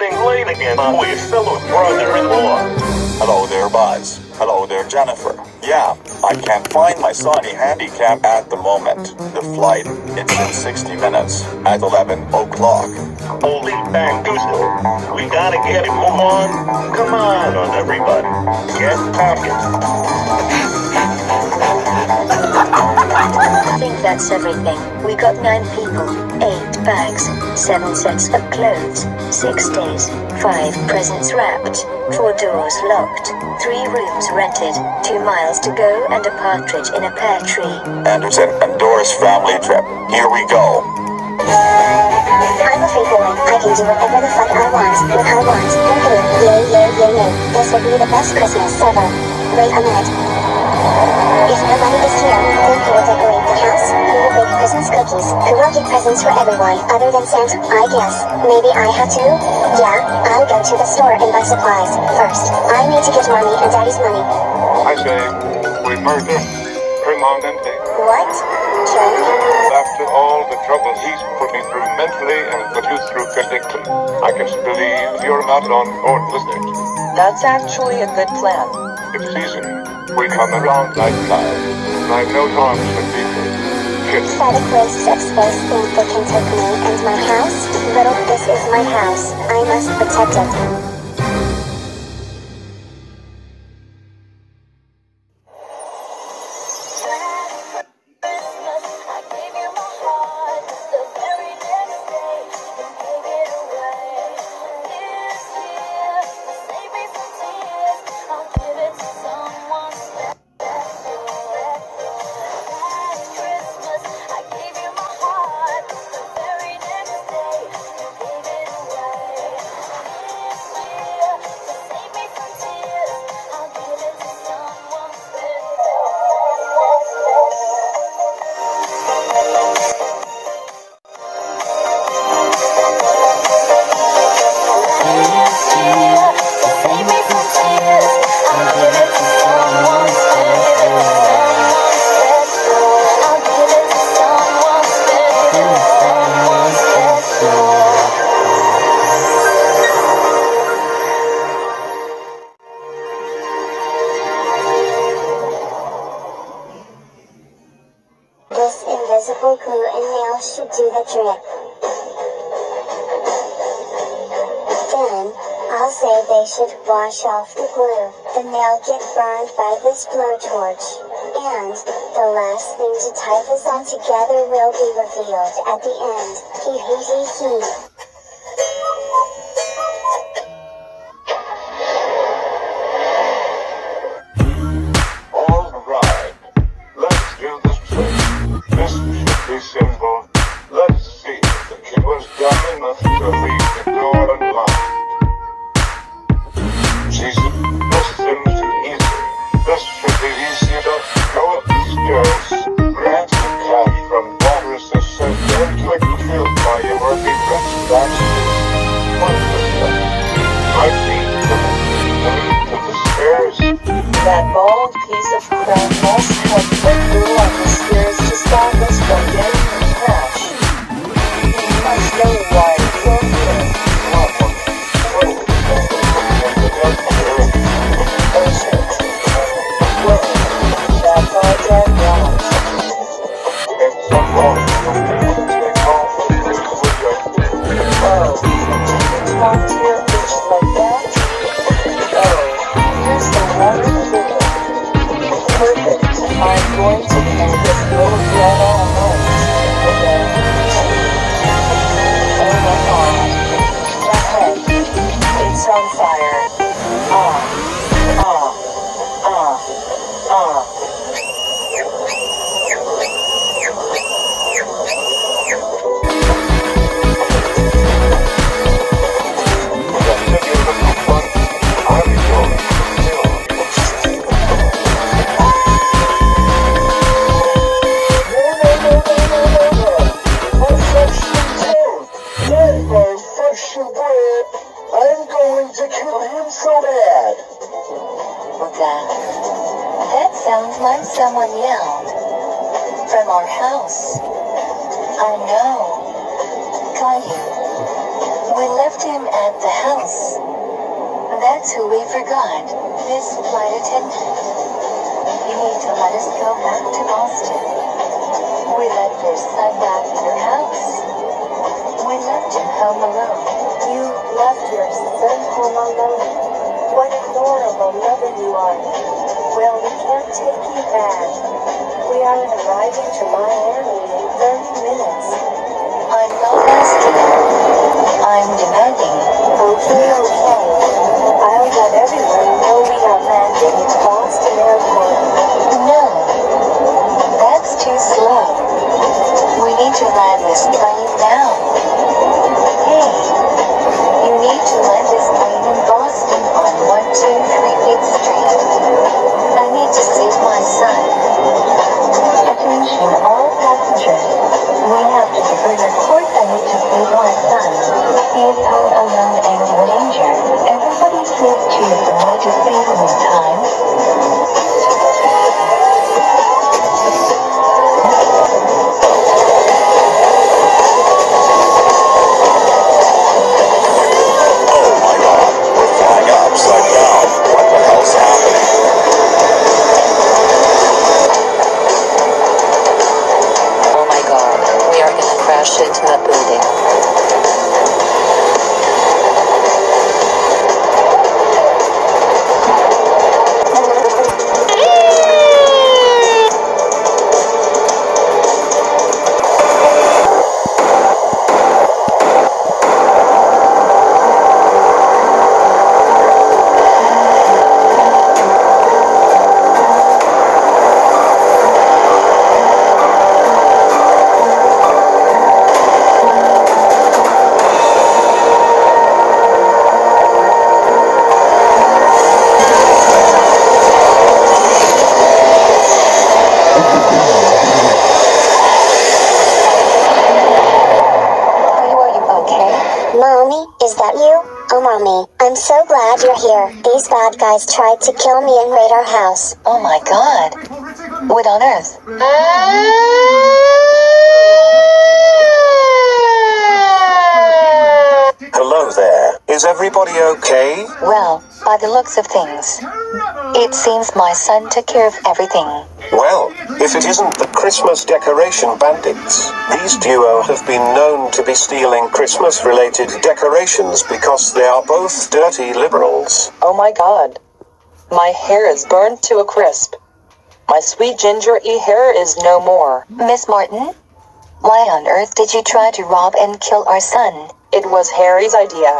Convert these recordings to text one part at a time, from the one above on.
running late again with fellow brother-in-law. Hello there, Buzz. Hello there, Jennifer. Yeah, I can't find my Sony Handycam at the moment. The flight, it's in 60 minutes at 11 o'clock. Holy bamboozle. We gotta get it on. Come on, on everybody. Get packing. That's everything. We got nine people, eight bags, seven sets of clothes, six days, five presents wrapped, four doors locked, three rooms rented, two miles to go, and a partridge in a pear tree. Anderson and Doris family trip. Here we go. I'm a free boy. I can do whatever the fuck I want, when I want. Woohoo. Yay, yay, yay, yay. This will be the best Christmas ever. Wait a minute. If nobody is here, then who will decorate the house? Who will bake Christmas cookies? Who will get presents for everyone other than Santa? I guess. Maybe I have to? Yeah, I'll go to the store and buy supplies. First, I need to get mommy and daddy's money. I say, we murder permanently. What? Joe? After all the trouble he's put me through mentally and put you through physically, I can believe you're not on board with it. That's actually a good plan. It's season, we come around like flies. I've no tolerance for people. Think they can take me and my house? Little, this is my house. I must protect it. Invisible glue and nails should do the trick. Then, I'll say they should wash off the glue. The nail get burned by this blowtorch. And, the last thing to tie this all together will be revealed at the end. Hee hee hee hee. Oh no. Caillou. We left him at the house. That's who we forgot? Miss flight attendant. You need to let us go back to Boston. We left your son back your house. We left him home alone. You left your son home alone. What a horrible mother you are. Well, we can't take you back. We are arriving to Miami in 30 minutes. I'm not asking. I'm demanding. Okay, okay. I'll let everyone know we are landing at Boston Airport. No. That's too slow. We need to land this plane now. Crash into that building. Mommy, is that you? Oh, Mommy, I'm so glad you're here. These bad guys tried to kill me and raid our house. Oh my god. What on earth? Hello there. Is everybody okay? Well, by the looks of things, it seems my son took care of everything. Well, if it isn't the Christmas decoration bandits, these duo have been known to be stealing Christmas related decorations because they are both dirty liberals. Oh my god. My hair is burned to a crisp. My sweet ginger e hair is no more. Miss Martin? Why on earth did you try to rob and kill our son? It was Harry's idea.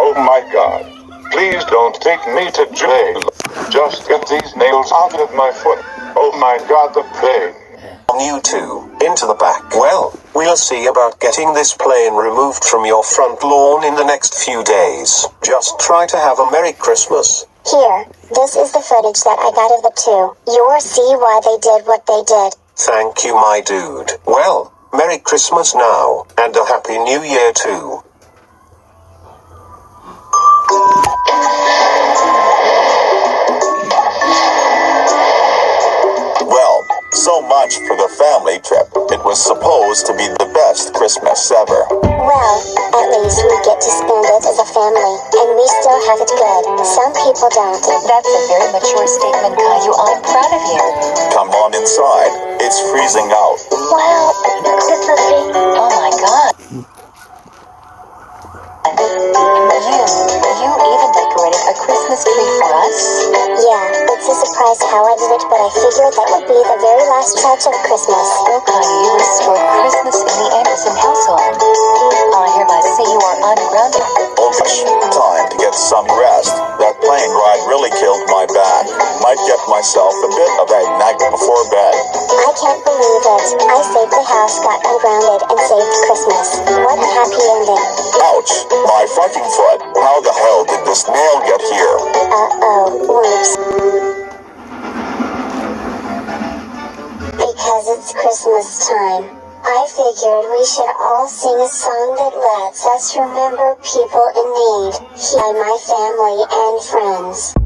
Oh my god. Please don't take me to jail. Just get these nails out of my foot. Oh my god, the pain. On you two, into the back. Well, we'll see about getting this plane removed from your front lawn in the next few days. Just try to have a Merry Christmas. Here, this is the footage that I got of the two. You'll see why they did what they did. Thank you, my dude. Well, Merry Christmas now, and a Happy New Year too. So much for the family trip. It was supposed to be the best Christmas ever. Well, at least we get to spend it as a family, and we still have it good. Some people don't. That's a very mature statement, Caillou. I'm proud of you. Come on inside. It's freezing out. Wow, Christmas tree. Oh my god. You, you even decorated a Christmas tree for us? Yeah, it's a surprise how I did it, but I figured that would be the very last touch of Christmas. Caillou, you restored Christmas in the Anderson household. I hereby say you are ungrounded. Oh gosh, time to get some rest. That plane ride really killed my back. Might get myself a bit of a nag before bed. I can't believe it. I saved the house, got ungrounded, and saved Christmas. What a happy ending. Fucking foot. How the hell did this nail get here? Uh-oh, whoops. Because it's Christmas time, I figured we should all sing a song that lets us remember people in need. By my family and friends.